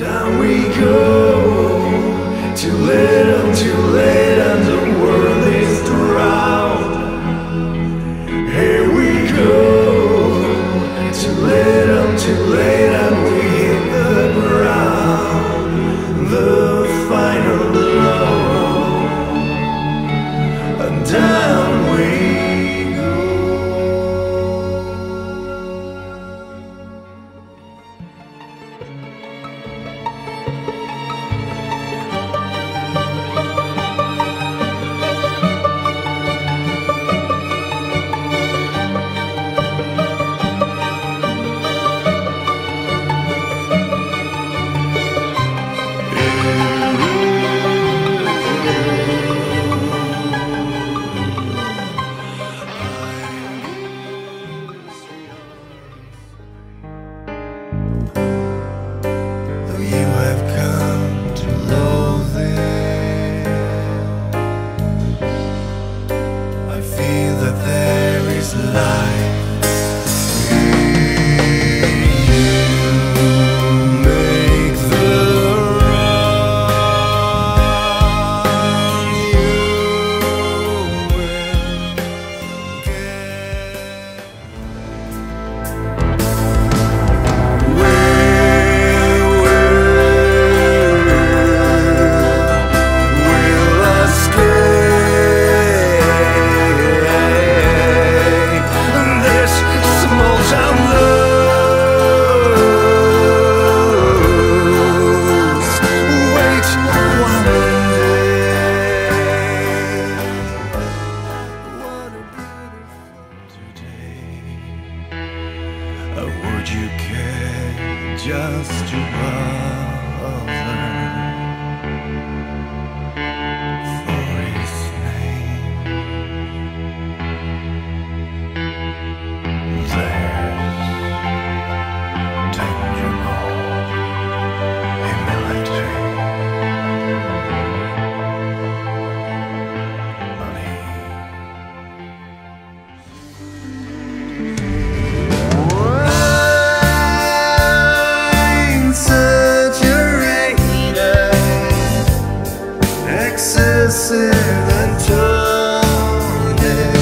Down we go, would you care just to bother sessizden çöle